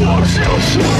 Watch yourself.